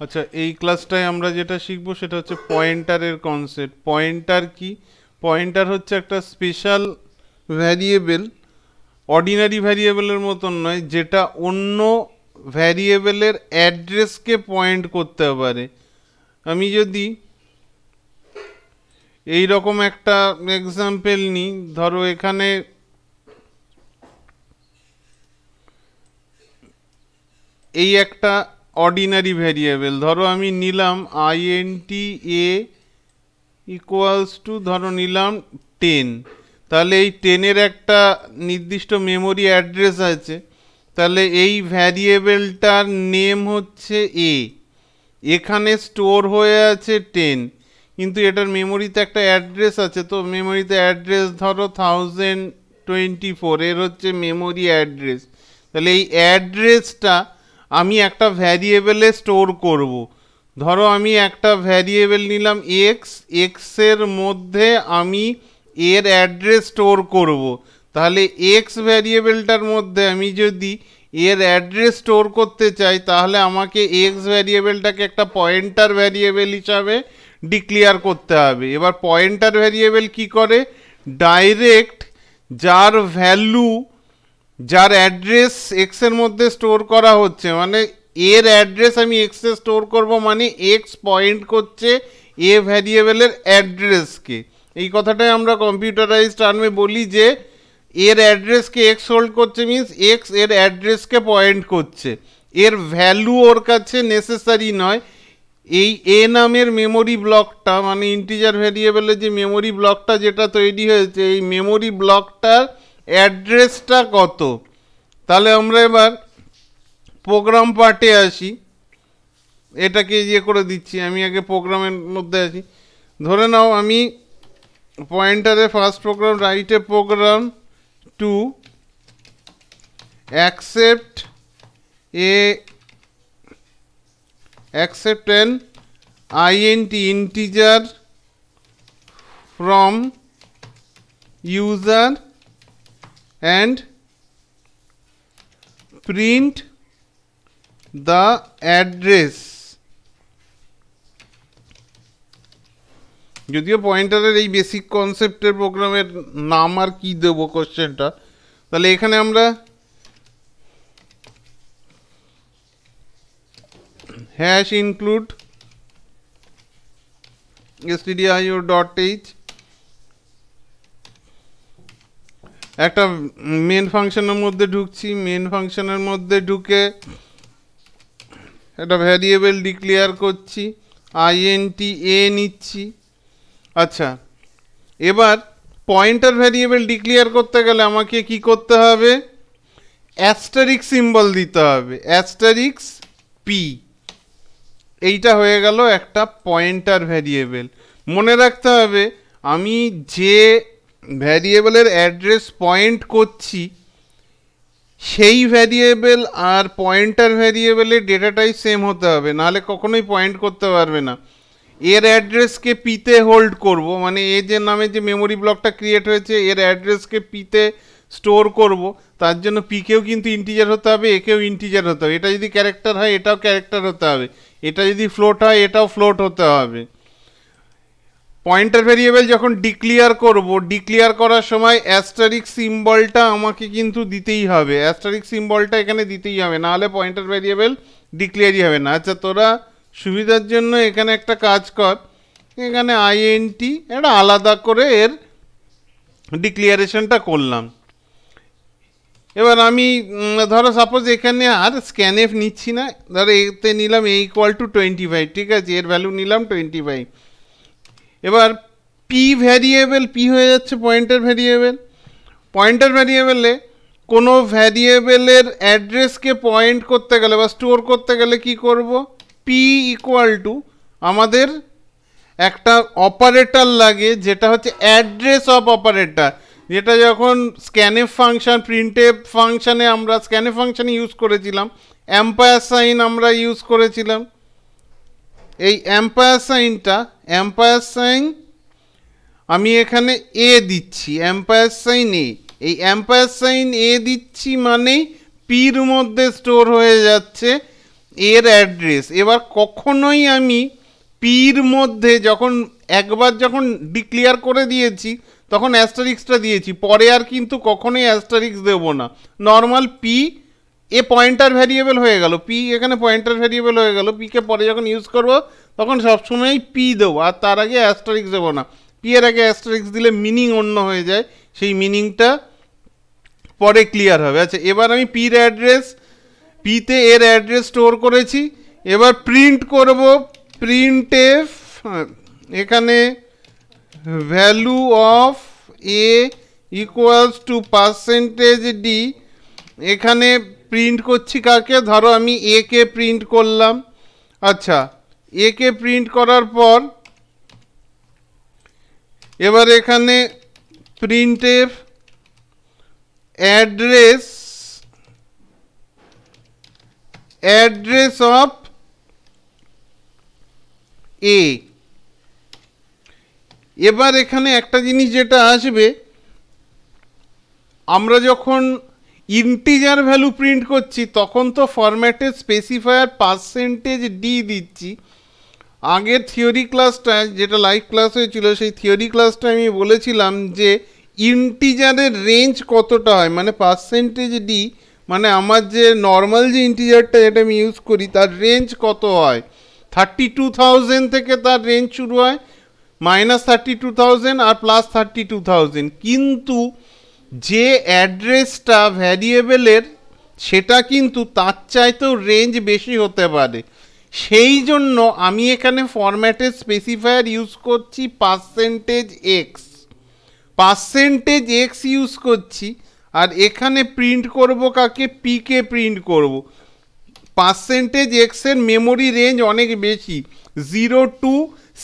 আচ্ছা এই ক্লাসটায় আমরা যেটা শিখব সেটা হচ্ছে পয়েন্টারের কনসেপ্ট পয়েন্টার কি? পয়েন্টার হচ্ছে একটা স্পেশাল ভ্যারিয়েবল অর্ডিনারি ভ্যারিয়েবলের মতন নয়, যেটা অন্য ভ্যারিয়েবলের অ্যাড্রেসকে পয়েন্ট করতে পারে। আমি যদি এই রকম একটা এক্সাম্পল নিই, ধরো এখানে এই একটা অর্ডিনারি ভ্যারিয়েবল ধরো আমি নিলাম আইএনটি এ ইকুয়ালস টু ধরো নিলাম টেন তাহলে এই টেনের একটা নির্দিষ্ট মেমোরি অ্যাড্রেস আছে। তাহলে এই ভ্যারিয়েবলটার নেম হচ্ছে এ এখানে স্টোর হয়ে আছে টেন কিন্তু এটার মেমোরিতে একটা অ্যাড্রেস আছে। তো মেমোরিতে অ্যাড্রেস ধরো থাউজেন্ড টোয়েন্টি ফোর এর হচ্ছে মেমোরি অ্যাড্রেস তাহলে এই অ্যাড্রেসটা আমি একটা ভ্যারিয়েবলে স্টোর করব। ধরো আমি একটা ভ্যারিয়েবল নিলাম এক্স এক্সের মধ্যে আমি এর অ্যাড্রেস স্টোর করব। তাহলে এক্স ভ্যারিয়েবলটার মধ্যে আমি যদি এর অ্যাড্রেস স্টোর করতে চাই, তাহলে আমাকে এক্স ভ্যারিয়েবলটাকে একটা পয়েন্টার ভ্যারিয়েবল হিসাবে ডিক্লেয়ার করতে হবে এবার পয়েন্টার ভ্যারিয়েবল কি করে ডাইরেক্ট যার ভ্যালু যার অ্যাড্রেস এক্সের মধ্যে স্টোর করা হচ্ছে। মানে এর অ্যাড্রেস আমি এক্সে স্টোর করব মানে এক্স পয়েন্ট করছে এ ভ্যারিয়েবলের অ্যাড্রেসকে এই কথাটাই আমরা কম্পিউটারাইজ টার্মে বলি যে, এর অ্যাড্রেসকে এক্স হোল্ড করছে মিনস এক্সের অ্যাড্রেসকে পয়েন্ট করছে। এর ভ্যালু ওর কাছে নেসেসারি নয়। এই এ নামের মেমোরি ব্লকটা মানে ইন্টিজার ভ্যারিয়েবলের যে মেমোরি ব্লকটা যেটা তৈরি হয়েছে, এই মেমোরি ব্লকটার অ্যাড্রেসটা কত? তাহলে আমরা এবার প্রোগ্রাম পার্টে আসি। এটাকে ইয়ে করে দিচ্ছি, আমি আগে প্রোগ্রামের মধ্যে আছি ধরে নাও, আমি পয়েন্টারে ফার্স্ট প্রোগ্রাম রাইটে program to accept a accept an int, integer from user and print the address. যদিও পয়েন্টারের এই বেসিক কনসেপ্টের প্রোগ্রামের নাম আর কি দেবো কোশ্চেনটা তাহলে এখানে আমরা hash include stdio একটা মেন ফাংশনের মধ্যে ঢুকছি মেন ফাংশনের মধ্যে ঢুকে একটা ভ্যারিয়েবল ডিক্লেয়ার করছি আইএনটি এ নিচ্ছি। আচ্ছা এবার পয়েন্টার ভ্যারিয়েবল ডিক্লেয়ার করতে গেলে আমাকে কি করতে হবে? অ্যাস্টারিক্স সিম্বল দিতে হবে অ্যাস্টারিক্স পি এইটা হয়ে গেল একটা পয়েন্টার ভ্যারিয়েবল মনে রাখতে হবে, আমি যে ভ্যারিয়েবলের অ্যাড্রেস পয়েন্ট করছি, সেই ভ্যারিয়েবল আর পয়েন্টার ভ্যারিয়েবলের ডেটাটাই সেম হতে হবে, নাহলে কখনোই পয়েন্ট করতে পারবে না। এর অ্যাড্রেসকে পিতে হোল্ড করব মানে এ যে নামে যে মেমোরি ব্লকটা ক্রিয়েট হয়েছে, এর অ্যাড্রেসকে পিতে স্টোর করব, তার জন্য পিকেও কিন্তু ইন্টিজার হতে হবে, একেও ইন্টিজার হতে হবে। এটা যদি ক্যারেক্টার হয়, এটাও ক্যারেক্টার হতে হবে। এটা যদি ফ্লোট হয়, এটাও ফ্লোট হতে হবে। পয়েন্টার ভেরিয়েবল যখন ডিক্লিয়ার করব, ডিক্লিয়ার করার সময় অ্যাস্টারিক সিম্বলটা আমাকে কিন্তু দিতেই হবে। অ্যাস্টারিক সিম্বলটা এখানে দিতেই হবে, নাহলে পয়েন্টার ভেরিয়েবল ডিক্লিয়ারই হবে না। আচ্ছা তোরা সুবিধার জন্য এখানে একটা কাজ কর। এখানে আইএনটি একটা আলাদা করে এর ডিক্লিয়ারেশনটা করলাম। এবার আমি ধরো সাপোজ এখানে আর স্ক্যানএফ নিচ্ছি না, ধরো এতে নিলাম a equal to twenty five ঠিক আছে? এর ভ্যালু নিলাম টোয়েন্টি ফাইভ এবার পি ভ্যারিয়েবল পি হয়ে যাচ্ছে পয়েন্টার ভ্যারিয়েবল পয়েন্টার ভ্যারিয়েবলে কোনো ভ্যারিয়েবলের অ্যাড্রেসকে পয়েন্ট করতে গেলে বা স্টোর করতে গেলে কি করব? পি ইকুয়াল টু আমাদের একটা অপারেটর লাগে, যেটা হচ্ছে অ্যাড্রেস অফ অপারেটর যেটা যখন স্ক্যানেফ ফাংশন প্রিন্টেপ ফাংশানে আমরা স্ক্যানেফ ফাংশানে ইউজ করেছিলাম অ্যাম্পায়ার সাইন আমরা ইউজ করেছিলাম। এই অ্যাম্পায়ার সাইনটা অ্যাম্পায়ার সাইন আমি এখানে এ দিচ্ছি অ্যাম্পায়ার সাইন এ এই অ্যাম্পায়ার সাইন এ দিচ্ছি মানেই পির মধ্যে স্টোর হয়ে যাচ্ছে এর অ্যাড্রেস এবার কখনোই আমি পির মধ্যে যখন, একবার যখন ডিক্লিয়ার করে দিয়েছি, তখন অ্যাস্টারিক্সটা দিয়েছি। পরে আর কিন্তু কখনোই অ্যাস্টারিক্স দেবো না। নর্মাল পি এ পয়েন্টার ভ্যারিয়েবল হয়ে গেল পি এখানে পয়েন্টার ভ্যারিয়েবল হয়ে গেল পিকে পরে যখন ইউজ করব, তখন সবসময় পি দেবো, আর তার আগে অ্যাস্টারিক্স দেবো না। পি এর আগে অ্যাস্টারিক্স দিলে মিনিং অন্য হয়ে যায়, সেই মিনিংটা পরে ক্লিয়ার হবে। আচ্ছা এবার আমি পির অ্যাড্রেস পিতে এর অ্যাড্রেস স্টোর করেছি, এবার প্রিন্ট করব প্রিন্ট এফ এখানে value of a equals to percentage d এখানে প্রিন্ট করছি কাকে? ধরো আমি এ কে প্রিন্ট করলাম। আচ্ছা এ কে প্রিন্ট করার পর এবার এখানে প্রিন্টের অ্যাড্রেস অ্যাড্রেস অফ এ এবার এখানে একটা জিনিস যেটা আসবে, আমরা যখন ইন্টিজার ভ্যালু প্রিন্ট করছি, তখন তো ফরম্যাটে স্পেসিফায়ার পার্সেন্টেজ ডি দিচ্ছি। আগের থিওরি ক্লাসটায় যেটা লাইভ ক্লাস হয়েছিল, সেই থিওরি ক্লাসটা আমি বলেছিলাম যে ইন্টিজারের রেঞ্জ কতটা হয় মানে পার্সেন্টেজ ডি মানে আমার যে নর্মাল যে ইন্টিজারটা যেটা আমি ইউজ করি, তার রেঞ্জ কত হয়? থার্টি টু থাউজেন্ড থেকে তার রেঞ্জ শুরু হয় মাইনাস থার্টি টু থাউজেন্ড আর প্লাস থার্টি টু থাউজেন্ড কিন্তু যে অ্যাড্রেসটা ভ্যারিয়েবেলের, সেটা কিন্তু তার চাইতেও রেঞ্জ বেশি হতে পারে। সেই জন্য আমি এখানে ফরম্যাটের স্পেসিফায়ার ইউজ করছি percentage x percentage x use করছি, আর এখানে প্রিন্ট করব কাকে? পিকে প্রিন্ট করব। পার্সেন্টেজ এক্সের মেমোরি রেঞ্জ অনেক বেশি। Zero to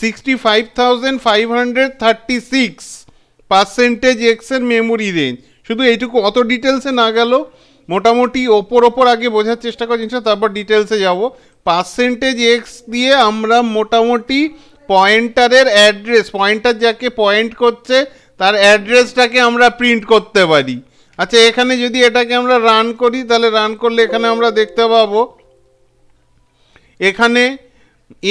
sixty five thousand five hundred thirty six percentage এক্সের মেমোরি রেঞ্জ শুধু এইটুকু, অত ডিটেলসে না গেল, মোটামুটি ওপর ওপর আগে বোঝার চেষ্টা করার জিনিসটা, তারপর ডিটেলসে যাব। পার্সেন্টেজ এক্স দিয়ে আমরা মোটামুটি পয়েন্টারের অ্যাড্রেস পয়েন্টার যাকে পয়েন্ট করছে, তার অ্যাড্রেসটাকে আমরা প্রিন্ট করতে পারি। আচ্ছা এখানে যদি এটাকে আমরা রান করি, তাহলে রান করলে এখানে আমরা দেখতে পাবো, এখানে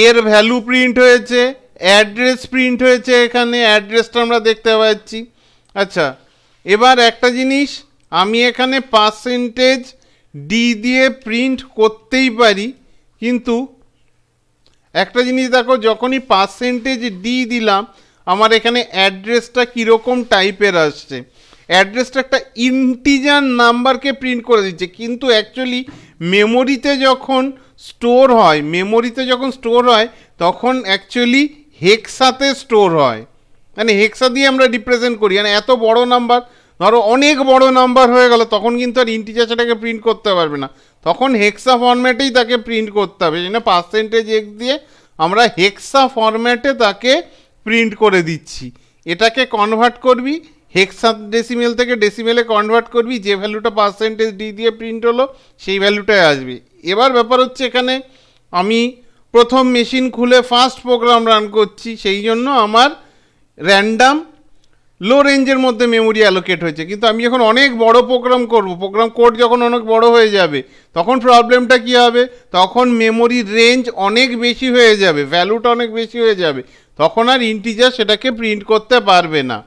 এর ভ্যালু প্রিন্ট হয়েছে অ্যাড্রেস প্রিন্ট হয়েছে এখানে, অ্যাড্রেসটা আমরা দেখতে পাচ্ছি। আচ্ছা এবার একটা জিনিস, আমি এখানে পার্সেন্টেজ ডি দিয়ে প্রিন্ট করতেই পারি, কিন্তু একটা জিনিস দেখো, যখনই পার্সেন্টেজ ডি দিলাম, আমার এখানে অ্যাড্রেসটা কীরকম টাইপের আসছে। অ্যাড্রেসটা একটা ইন্টিজার নাম্বারকে প্রিন্ট করে দিচ্ছে, কিন্তু অ্যাকচুয়ালি মেমোরিতে যখন স্টোর হয় মেমোরিতে যখন স্টোর হয়, তখন অ্যাকচুয়ালি হেক্সাতে স্টোর হয়। মানে হেক্সা দিয়ে আমরা রিপ্রেজেন্ট করি। মানে এত বড় নাম্বার ধরো অনেক বড় নাম্বার হয়ে গেল, তখন কিন্তু আর ইন্টিজার সেটাকে প্রিন্ট করতে পারবে না। তখন হেক্সা ফরম্যাটেই তাকে প্রিন্ট করতে হবে। যেন পার্সেন্টেজ এক্স দিয়ে আমরা হেক্সা ফরম্যাটে তাকে প্রিন্ট করে দিচ্ছি। এটাকে কনভার্ট করবি, হেক্সা ডেসিমেল থেকে ডেসিমেলে কনভার্ট করবি, যে ভ্যালুটা পার্সেন্টেজ ডি দিয়ে প্রিন্ট হলো, সেই ভ্যালুটাই আসবে। এবার ব্যাপার হচ্ছে এখানে আমি প্রথম মেশিন খুলে ফার্স্ট প্রোগ্রাম রান করছি। সেই জন্য আমার র্যান্ডাম লো রেঞ্জের মধ্যে মেমোরি অ্যালোকেট হয়েছে। কিন্তু আমি যখন অনেক বড় প্রোগ্রাম করব প্রোগ্রাম কোড যখন অনেক বড় হয়ে যাবে, তখন প্রবলেমটা কী হবে? তখন মেমোরির রেঞ্জ অনেক বেশি হয়ে যাবে ভ্যালুটা অনেক বেশি হয়ে যাবে। তখন আর ইন্টিজার সেটাকে প্রিন্ট করতে পারবে না।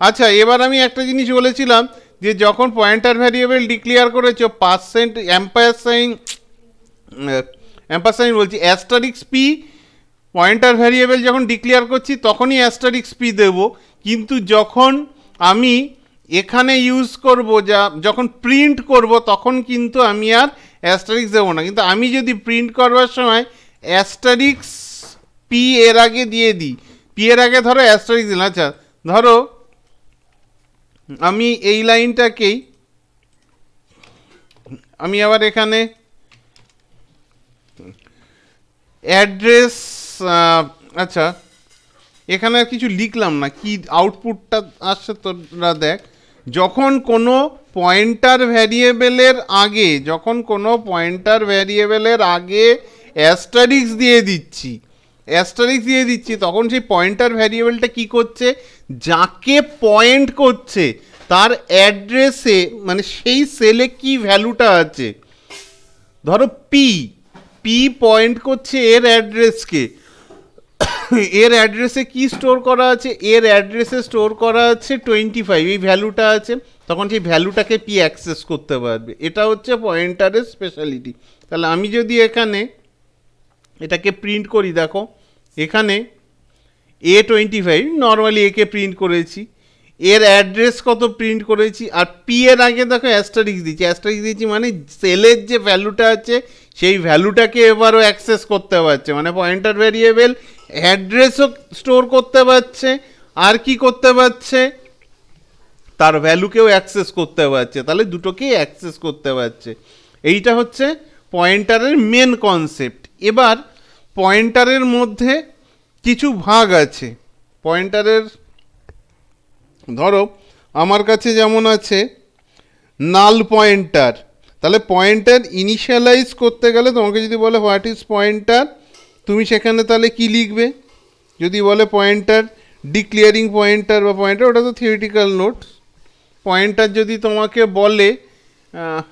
আচ্ছা এবার আমি একটা জিনিস বলেছিলাম যে যখন পয়েন্টার ভ্যারিয়েবল ডিক্লেয়ার করেছ percent ampere sign ampere sign বলছি অ্যাস্টারিক্স পি পয়েন্টার ভ্যারিয়েবল যখন ডিক্লেয়ার করছি তখনই অ্যাস্টারিক্স পি দেবো। কিন্তু যখন আমি এখানে ইউজ করব যা, যখন প্রিন্ট করব তখন কিন্তু আমি আর অ্যাস্টারিক্স দেবো না। কিন্তু আমি যদি প্রিন্ট করবার সময় অ্যাস্টারিক্স পি এর আগে দিয়ে দিই পি এর আগে ধরো অ্যাস্টারিক্স দিলাম। আচ্ছা ধরো আমি এই লাইনটাকেই আমি আবার এখানে অ্যাড্রেস আচ্ছা এখানে কিছু লিখলাম না, কি আউটপুটটা আসছে তোরা দেখ। যখন কোনো পয়েন্টার ভ্যারিয়েবলের আগে, যখন কোনো পয়েন্টার ভ্যারিয়েবলের আগে অ্যাস্টারিক্স দিয়ে দিচ্ছি অ্যাস্টারিক্স দিয়ে দিচ্ছি, তখন সেই পয়েন্টার ভ্যারিয়েবলটা কি করছে? যাকে পয়েন্ট করছে, তার অ্যাড্রেসে মানে সেই সেলে কি ভ্যালুটা আছে? ধরো পি পি পয়েন্ট করছে এর অ্যাড্রেসকে এর অ্যাড্রেসে কি স্টোর করা আছে? এর অ্যাড্রেসে স্টোর করা আছে টোয়েন্টি ফাইভ এই ভ্যালুটা আছে। তখন সেই ভ্যালুটাকে পি অ্যাক্সেস করতে পারবে। এটা হচ্ছে পয়েন্টারের স্পেশালিটি তাহলে আমি যদি এখানে এটাকে প্রিন্ট করি, দেখো, এখানে এ টোয়েন্টি ফাইভ নর্মালি একে প্রিন্ট করেছি। এর অ্যাড্রেস কত প্রিন্ট করেছি? আর পি এর আগে দেখো অ্যাস্টারিক্স দিচ্ছি অ্যাস্টারিক্স দিচ্ছি মানে সেলের যে ভ্যালুটা আছে, সেই ভ্যালুটাকে এবারও অ্যাক্সেস করতে পারছে। মানে পয়েন্টার ভ্যারিয়েবল অ্যাড্রেসও স্টোর করতে পারছে। আর কি করতে পারছে? তার ভ্যালুকেও অ্যাক্সেস করতে পারছে। তাহলে দুটোকেই অ্যাক্সেস করতে পারছে। এইটা হচ্ছে পয়েন্টারের মেন কনসেপ্ট এবার পয়েন্টারের মধ্যে কিছু ভাগ আছে। পয়েন্টারের ধরো, আমার কাছে যেমন আছে নাল পয়েন্টার, তাহলে পয়েন্টার ইনিশিয়ালাইজ করতে গেলে তোমাকে যদি বলে হোয়াট ইজ পয়েন্টার তুমি সেখানে তাহলে কি লিখবে? যদি বলে পয়েন্টার ডিক্লিয়ারিং পয়েন্টার বা পয়েন্টার ওটা তো থিওরিটিক্যাল নোটস পয়েন্টার যদি তোমাকে বলে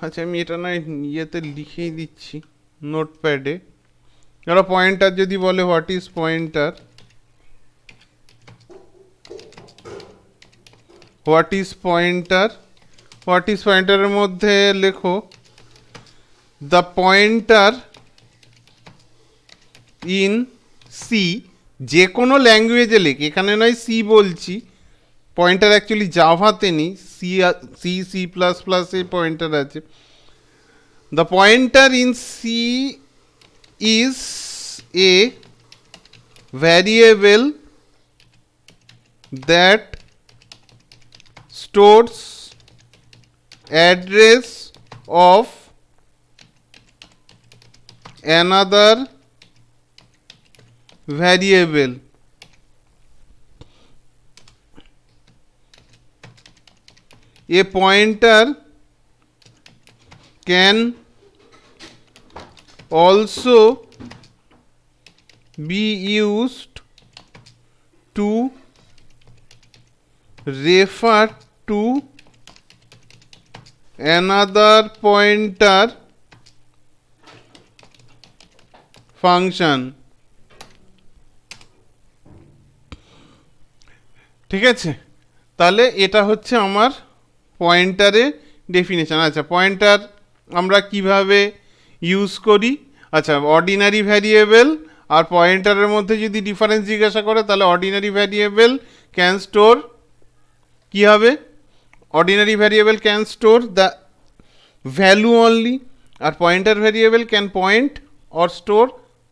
আচ্ছা আমি এটা নয় ইয়েতে লিখেই দিচ্ছি নোটপ্যাডে ধরো পয়েন্টার যদি বলে what is pointer what is pointer what is পয়েন্টারের মধ্যে লেখো। দ্য পয়েন্টার ইন সি যে কোনো ল্যাঙ্গুয়েজে লেখ। এখানে নয় সি বলছি। পয়েন্টার অ্যাকচুয়ালি জাভাতে নেই। সি সি সি প্লাস প্লাসে পয়েন্টার আছে। The pointer in C is a variable that stores address of another variable. A pointer can also be used to refer to another pointer function. ঠিক আছে? তাহলে এটা হচ্ছে আমার পয়েন্টারের ডেফিনেশন আচ্ছা pointer আমরা কীভাবে ইউজ করি? আচ্ছা অর্ডিনারি ভ্যারিয়েবল আর পয়েন্টারের মধ্যে যদি ডিফারেন্স জিজ্ঞাসা করে, তাহলে অর্ডিনারি ভ্যারিয়েবল ক্যান স্টোর কী হবে? Ordinary variable can store the value only R pointer variable can point or store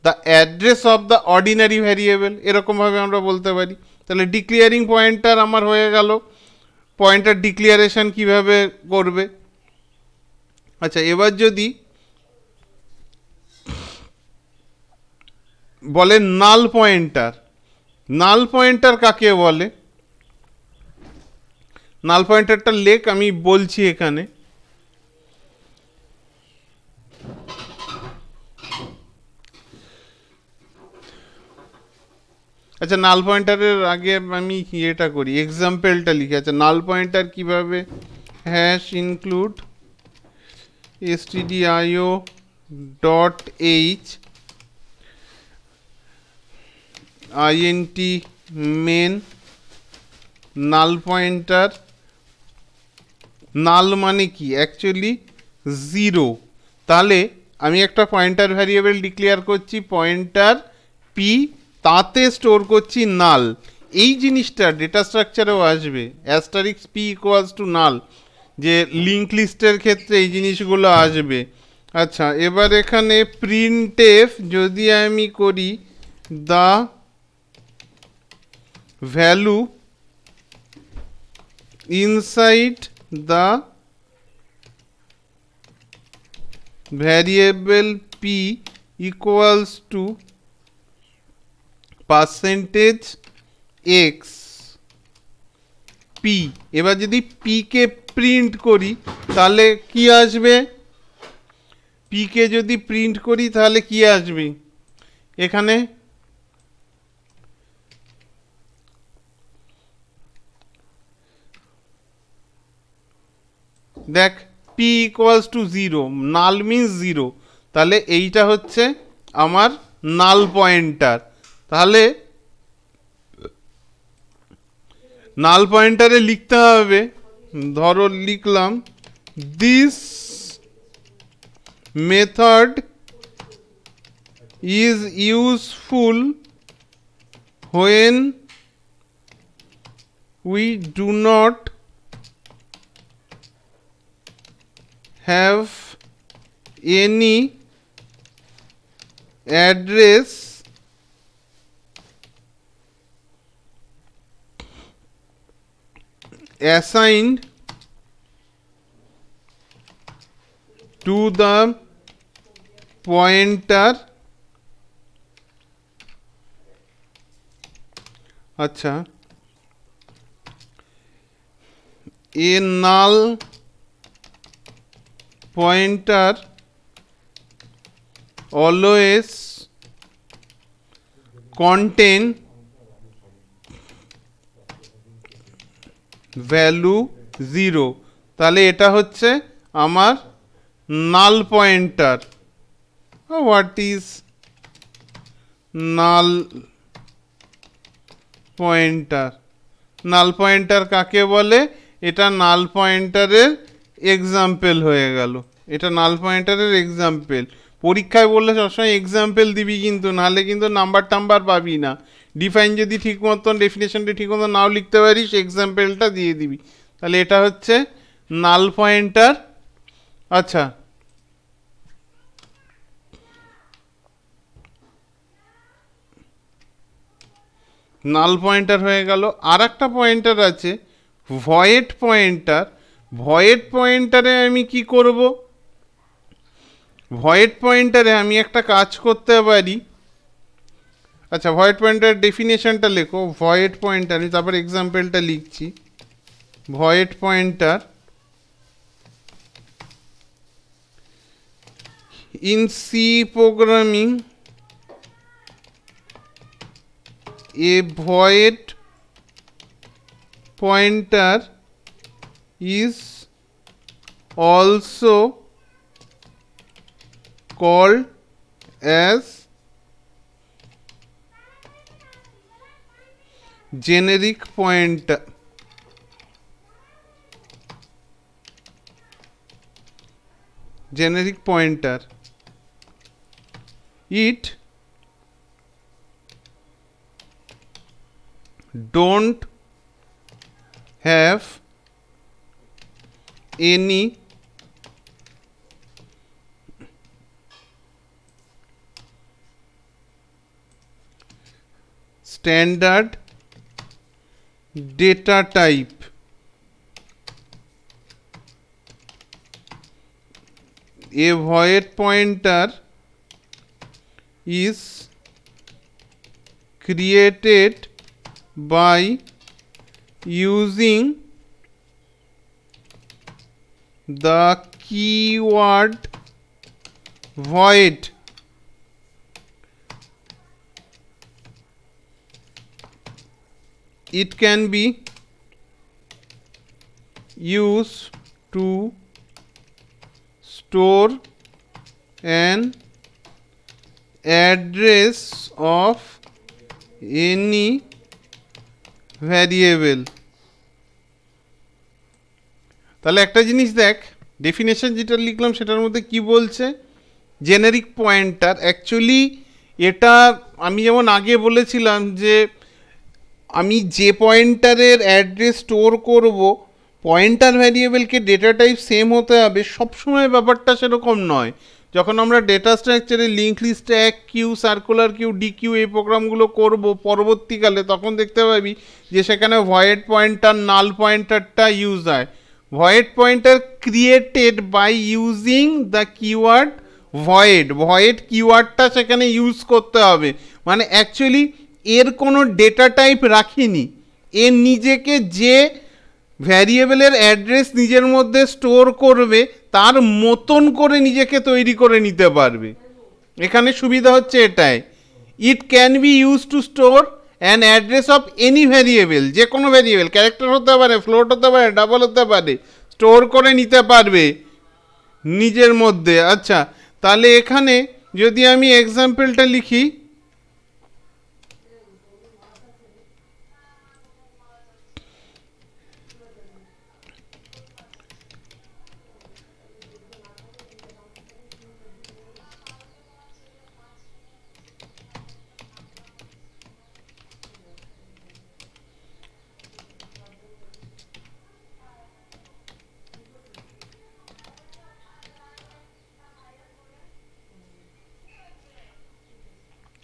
the address of the ordinary variable এরকমভাবে আমরা বলতে পারি। তাহলে ডিক্লিয়ারিং পয়েন্টার আমার হয়ে গেল। পয়েন্টার ডিক্লিয়ারেশন কীভাবে করবে? আচ্ছা এবার যদি বলে নাল পয়েন্টার নাল পয়েন্টার কাকে বলে? নাল পয়েন্টারটা লেক আমি বলছি এখানে। আচ্ছা নাল পয়েন্টারের আগে আমি ইয়েটা করি এক্সাম্পলটা লিখি। আচ্ছা নাল পয়েন্টার কীভাবে hash include stdio dot h int main null pointer null মানে কি? অ্যাকচুয়ালি জিরো তাহলে আমি একটা পয়েন্টার ভ্যারিয়েবল ডিক্লেয়ার করছি পয়েন্টার পি তাতে স্টোর করছি নাল। এই জিনিসটা ডেটা স্ট্রাকচারেও আসবে। Asterisk p equals to null. যে লিঙ্ক লিস্টের ক্ষেত্রে এই জিনিসগুলো আসবে। আচ্ছা এবার এখানে প্রিন্ট এফ যদি আমি করি the value inside the variable p equals to percentage x p. এবার যদি p কে প্রিন্ট করি, তাহলে কি আসবে? p কে যদি প্রিন্ট করি, তাহলে কি আসবে? এখানে দেখ p equals to zero null means zero তাহলে এইটা হচ্ছে আমার নাল পয়েন্টার তাহলে নাল পয়েন্টারে লিখতে হবে, ধরো লিখলাম this method is useful when we do not have any address assigned to the pointer? अच्छा a null pointer always contain value zero. তাহলে এটা হচ্ছে আমার null pointer. What is null pointer? Null pointer কাকে বলে? এটা নাল পয়েন্টারের এক্সাম্পল হয়ে গেল। এটা নাল পয়েন্টারের এক্সাম্পল পরীক্ষায় বললে সবসময় এক্সাম্পল দিবি কিন্তু, নাহলে কিন্তু নাম্বার টাম্বার পাবি না। ডিফাইন যদি ঠিক মতন ডেফিনেশনটা ঠিক মতন নাও লিখতে পারিস এক্সাম্পলটা দিয়ে দিবি। তাহলে এটা হচ্ছে নাল পয়েন্টার আচ্ছা। নাল পয়েন্টার হয়ে গেল। আর একটা পয়েন্টার আছে ভয়েট পয়েন্টার ভয়েট পয়েন্টারে আমি কি করব? ভয়েট পয়েন্টারে আমি একটা কাজ করতে পারি। আচ্ছা ভয়েট পয়েন্টার ডেফিনেশনটা লেখো। ভয়েট পয়েন্টার, আমি তারপর এক্সাম্পলটা লিখছি। Void pointer in C programming a void pointer is also called as generic pointer generic pointer. It don't have any. Standard data type. A void pointer is created by using the keyword void. It can be used to store an address of any variable. তাহলে একটা জিনিস দেখ definition যেটা লিখলাম সেটার মধ্যে কি বলছে? জেনারিক পয়েন্টার অ্যাকচুয়ালি এটা আমি যেমন আগে বলেছিলাম যে আমি যে পয়েন্টারের অ্যাড্রেস স্টোর করব পয়েন্টার ভ্যারিয়েবলকে ডেটা টাইপ সেম হতে হবে, সবসময় ব্যাপারটা সেরকম নয়। যখন আমরা ডেটা স্ট্রাকচারে লিঙ্ক লিস্ট এক queue circular queue D queue এই প্রোগ্রামগুলো করব পরবর্তীকালে, তখন দেখতে পাবি যে সেখানে ভয়েড পয়েন্টার নাল পয়েন্টারটা ইউজ হয়। Void pointer created by using the keyword void void কিওয়ার্ডটা সেখানে ইউজ করতে হবে। মানে অ্যাকচুয়ালি এর কোনো ডেটা টাইপ রাখিনি। এর নিজেকে যে ভ্যারিয়েবলের অ্যাড্রেস নিজের মধ্যে স্টোর করবে, তার মতন করে নিজেকে তৈরি করে নিতে পারবে। এখানে সুবিধা হচ্ছে এটাই। It can be use to store an address of any variable যে কোনো ভ্যারিয়েবল ক্যারেক্টার হতে পারে ফ্লোট হতে পারে ডাবল হতে পারে স্টোর করে নিতে পারবে নিজের মধ্যে। আচ্ছা তাহলে এখানে যদি আমি এক্সাম্পলটা লিখি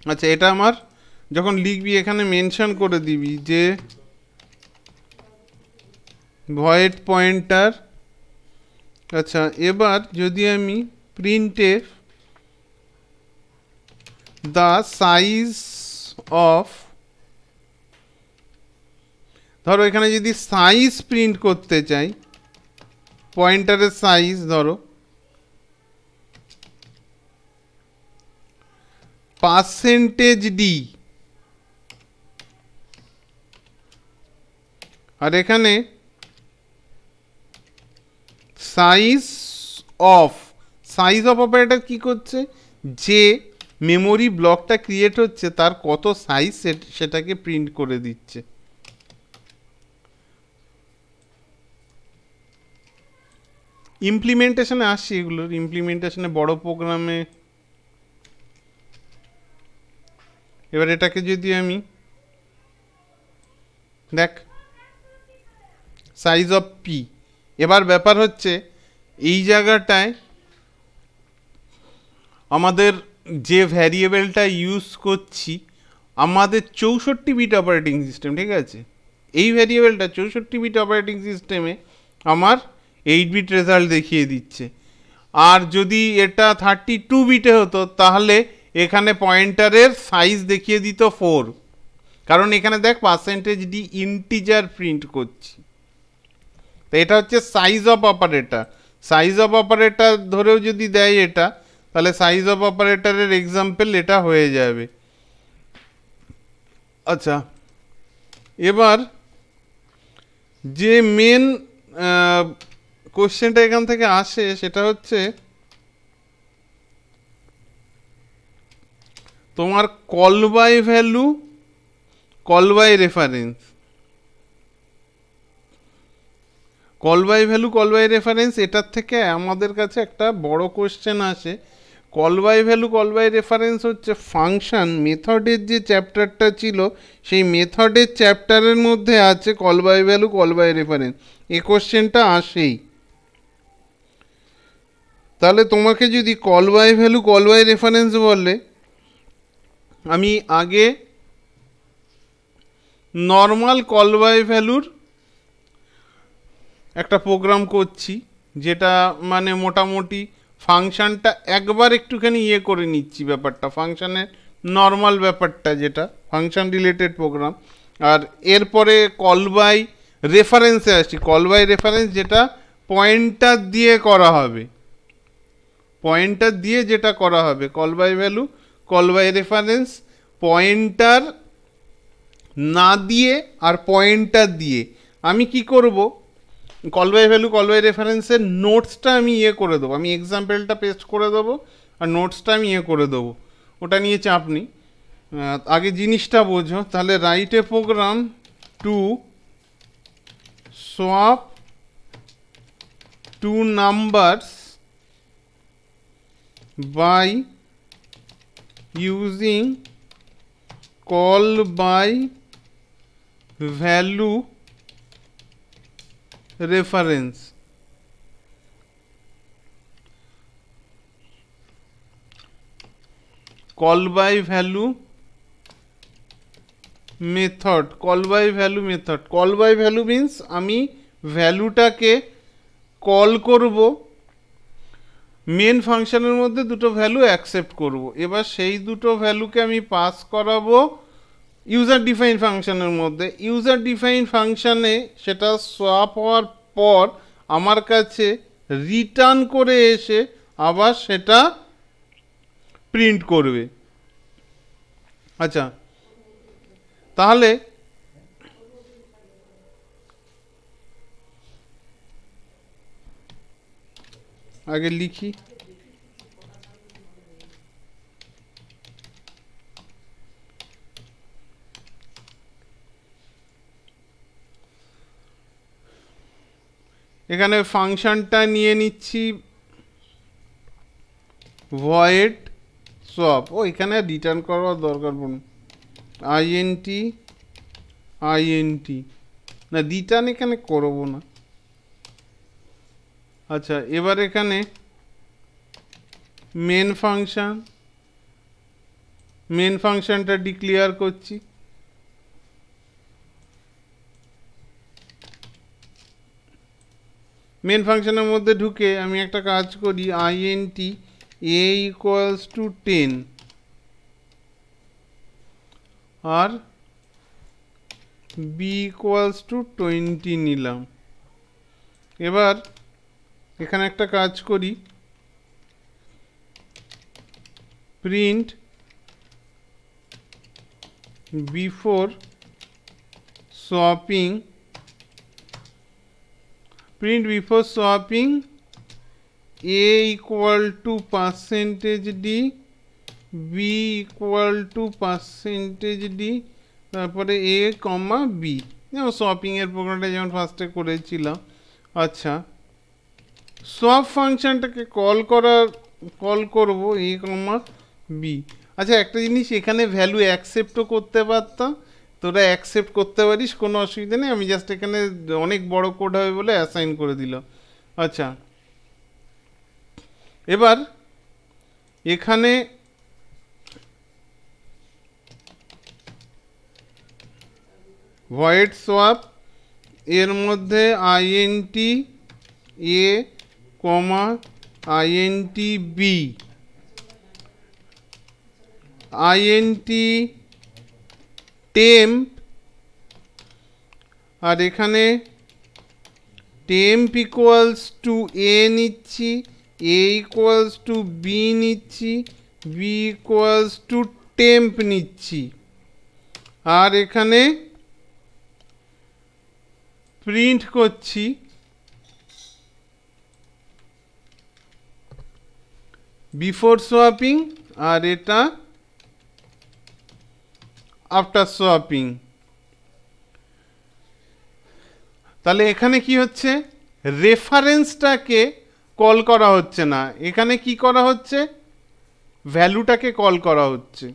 আচ্ছা এটা আমার, যখন লিখবি এখানে মেনশন করে দিবি যে ভয়েড পয়েন্টার আচ্ছা এবার যদি আমি প্রিন্টে দ্য সাইজ অফ ধরো এখানে যদি সাইজ প্রিন্ট করতে চাই পয়েন্টারের সাইজ ধরো পার্সেন্টেজ ডি। আর এখানে size of size of operator কি করছে? যে মেমোরি ব্লকটা ক্রিয়েট হচ্ছে, তার কত সাইজ সেটাকে প্রিন্ট করে দিচ্ছে। ইমপ্লিমেন্টেশনে আসছি এগুলোর। ইমপ্লিমেন্টেশনে বড় প্রোগ্রামে এবার এটাকে যদি আমি দেখ সাইজ অফ পি এবার ব্যাপার হচ্ছে, এই জায়গাটায় আমাদের যে ভ্যারিয়েবেলটা ইউজ করছি, আমাদের চৌষট্টি বিট অপারেটিং সিস্টেম ঠিক আছে? এই ভ্যারিয়েবলটা চৌষট্টি বিট অপারেটিং সিস্টেমে আমার এইট বিট রেজাল্ট দেখিয়ে দিচ্ছে। আর যদি এটা থার্টি টু বিটে হতো, তাহলে এখানে পয়েন্টারের সাইজ দেখিয়ে দিত ফোর কারণ এখানে দেখ পার্সেন্টেজ ডি ইন্টিজার প্রিন্ট করছি। তো এটা হচ্ছে size of operator size of operator ধরেও যদি দেয় এটা, তাহলে সাইজ অফ অপারেটরের এক্সাম্পল এটা হয়ে যাবে। আচ্ছা এবার যে মেন কোশ্চেনটা এখান থেকে আসে, সেটা হচ্ছে তোমার call by value call by reference call by value call by reference এটার থেকে আমাদের কাছে একটা বড় কোশ্চেন আসে call by value call by reference হচ্ছে ফাংশন মেথডের যে চ্যাপ্টারটা ছিল সেই মেথডের চ্যাপ্টারের মধ্যে আছে call by value call by reference এই কোশ্চেনটা আসেই তাহলে তোমাকে যদি call by value call by reference বলে আমি আগে নর্মাল কল বাই ভ্যালুর একটা প্রোগ্রাম করছি, যেটা মানে মোটামুটি ফাংশানটা একবার একটুখানি ইয়ে করে নিচ্ছি ব্যাপারটা। ফাংশানের নর্মাল ব্যাপারটা যেটা ফাংশন রিলেটেড প্রোগ্রাম আর এরপরে কল বাই রেফারেন্সে আসছি। কল বাই রেফারেন্স যেটা পয়েন্টার দিয়ে করা হবে। পয়েন্টার দিয়ে যেটা করা হবে call by value call by reference pointer না দিয়ে আর পয়েন্টার দিয়ে। আমি কি করব? Call by value call by রেফারেন্সের নোটসটা আমি ইয়ে করে দেবো। আমি এক্সাম্পলটা পেস্ট করে দেবো আর নোটসটা আমি ইয়ে করে দেবো। ওটা নিয়ে চাপ নেই। আগে জিনিসটা বোঝো। তাহলে write program to swap two numbers by using call by value reference call by value method call by value method call by value means আমি ভ্যালুটাকে কল করব মেন ফাংশনের মধ্যে দুটো ভ্যালু অ্যাকসেপ্ট করব। এবার সেই দুটো ভ্যালুকে আমি পাস করাবো ইউজার ডিফাইন ফাংশনের মধ্যে। ইউজার ডিফাইন ফাংশানে সেটা সোয়াপ হওয়ার পর আমার কাছে রিটার্ন করে এসে আবার সেটা প্রিন্ট করবে। আচ্ছা তাহলে আগে লিখি। এখানে ফাংশনটা নিয়ে নিচ্ছি। ভয়েড সব ও, এখানে রিটার্ন করার দরকার পড়ুন আইএনটি আইএনটি না রিটার্ন এখানে করব না। আচ্ছা এবার এখানে মেন ফাংশন মেন ফাংশনটা ডিক্লেয়ার করছি। মেন ফাংশনের মধ্যে ঢুকে আমি একটা কাজ করি INT a equals to ten R b equals to twenty নিলাম। এবার এখানে একটা কাজ করি। Print before swapping print before swapping a equal to percentage d b equal to percentage d তারপরে এ কমা বি যেমন শপিংয়ের প্রোগ্রামটা যেমন ফার্স্টে করেছিলাম। আচ্ছা সব ফাংশনটাকে কল করার কল করব এ, কমা, বি। আচ্ছা একটা জিনিস, এখানে ভ্যালু অ্যাকসেপ্টও করতে পারতাম। তোরা অ্যাকসেপ্ট করতে পারিস, কোনো অসুবিধা নেই। আমি জাস্ট এখানে অনেক বড় কোড হবে বলে অ্যাসাইন করে দিলাম। আচ্ছা। এবার, এখানে ভয়েড সোয়াপ এর মধ্যে int a comma int b int temp আর এখানে টেম্প ইকুয়ালস টু এ নিচ্ছি এ ইকুয়ালস টু বি নিচ্ছি বি ইকুয়ালস টু টেম্প নিচ্ছি। আর এখানে প্রিন্ট করছি। বিফোর সোয়াপিং আর এটা আফটার সোয়াপিং তাহলে এখানে কি হচ্ছে? রেফারেন্সটাকে কল করা হচ্ছে না। এখানে কি করা হচ্ছে? ভ্যালুটাকে কল করা হচ্ছে।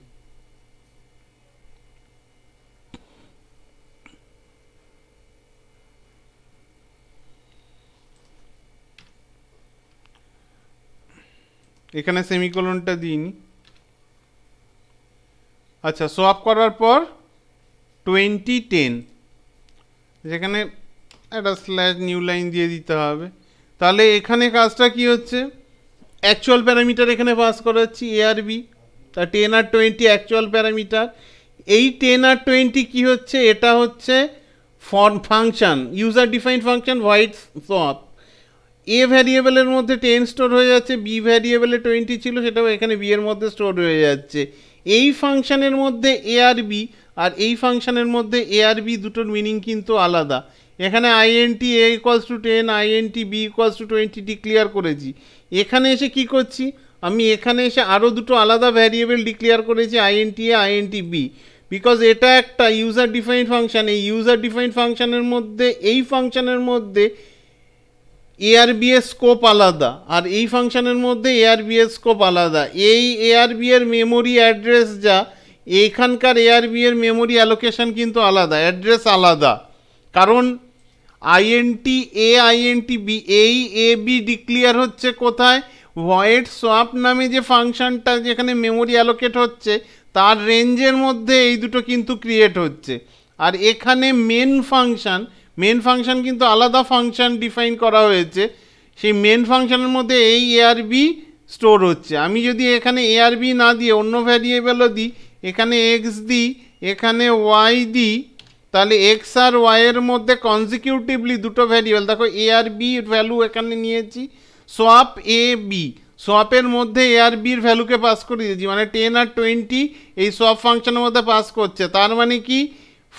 এখানে সেমিকোলনটা দিইনি। আচ্ছা সোয়াপ করার পর টোয়েন্টি টেন যেখানে একটা স্ল্যাশ নিউ লাইন দিয়ে দিতে হবে। তাহলে এখানে কাজটা কি হচ্ছে? অ্যাকচুয়াল প্যারামিটার এখানে পাস করাচ্ছি এ আর বি তা টেন আর টোয়েন্টি অ্যাকচুয়াল প্যারামিটার এই টেন আর টোয়েন্টি কী হচ্ছে? এটা হচ্ছে form function user defined function white swap a ভ্যারিয়েবলের মধ্যে টেন স্টোর হয়ে যাচ্ছে বি ভ্যারিয়েবলে টোয়েন্টি ছিল, সেটাও এখানে বি এর মধ্যে স্টোর হয়ে যাচ্ছে। এই ফাংশানের মধ্যে এ আর বি আর এই ফাংশানের মধ্যে এ আর বি দুটোর মিনিং কিন্তু আলাদা। এখানে INT a equals to ten INT b equals to twenty declare করেছি। এখানে এসে কি করছি? আমি এখানে এসে আরও দুটো আলাদা ভ্যারিয়েবল ডিক্লিয়ার করেছি int a int b because এটা একটা ইউজার ডিফাইন্ড ফাংশন এই ইউজার ডিফাইন্ড ফাংশনের মধ্যে, এই ফাংশানের মধ্যে এআরবি এর স্কোপ আলাদা, আর এই ফাংশনের মধ্যে এআরবি এর স্কোপ আলাদা। এই এআরবি এর মেমোরি অ্যাড্রেস যা এখানকার এআরবি এর মেমোরি অ্যালোকেশন কিন্তু আলাদা অ্যাড্রেস আলাদা। কারণ আইএনটি এ আইএনটি বি এই এ বি ডিক্লিয়ার হচ্ছে কোথায়? ভয়েড সোয়াপ নামে যে ফাংশনটা যেখানে মেমোরি অ্যালোকেট হচ্ছে, তার রেঞ্জের মধ্যে এই দুটো কিন্তু ক্রিয়েট হচ্ছে। আর এখানে মেন ফাংশন মেন ফাংশন কিন্তু আলাদা ফাংশন ডিফাইন করা হয়েছে। সেই মেন ফাংশনের মধ্যে এই এআরবি স্টোর হচ্ছে। আমি যদি এখানে এআরবি না দিয়ে অন্য ভ্যারিয়েবলও দিই, এখানে এক্স দিই, এখানে ওয়াই দিই, তাহলে এক্স আর ওয়াইয়ের মধ্যে কনজিকিউটিভলি দুটো ভ্যারিয়েবল দেখো এ আর বি ভ্যালু এখানে নিয়েছি। সোয়াপ এ বি সোয়াপের মধ্যে এ আর বির ভ্যালুকে পাস করে দিয়েছি। মানে টেন আর টোয়েন্টি এই সোয়াপ ফাংশনের মধ্যে পাস করছে। তার মানে কি?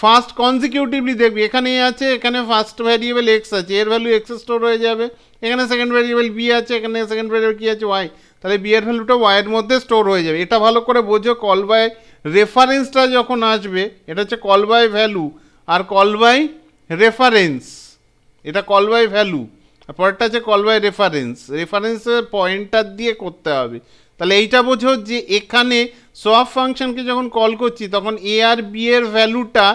ফার্স্ট কনজিকিউটিভলি দেখবি। এখানে এ আছে, এখানে ফার্স্ট ভ্যারিয়েবল এক্স আছে। এর ভ্যালু এক্স স্টোর হয়ে যাবে। এখানে সেকেন্ড ভ্যারিয়েবল বি আছে, এখানে সেকেন্ড ভ্যারিয়েবল কী আছে? ওয়াই তাহলে বি এর ভ্যালুটা ওয়াইয়ের মধ্যে স্টোর হয়ে যাবে। এটা ভালো করে বোঝো কল বাই রেফারেন্সটা যখন আসবে, এটা হচ্ছে কল বাই ভ্যালু আর কল বাই রেফারেন্স এটা কল বাই ভ্যালু পরেরটা আছে কল বাই রেফারেন্স রেফারেন্সের পয়েন্টার দিয়ে করতে হবে। তাহলে এইটা বোঝো যে এখানে সোয়াপ ফাংশনকে যখন কল করছি, তখন এ আর বি এর ভ্যালুটা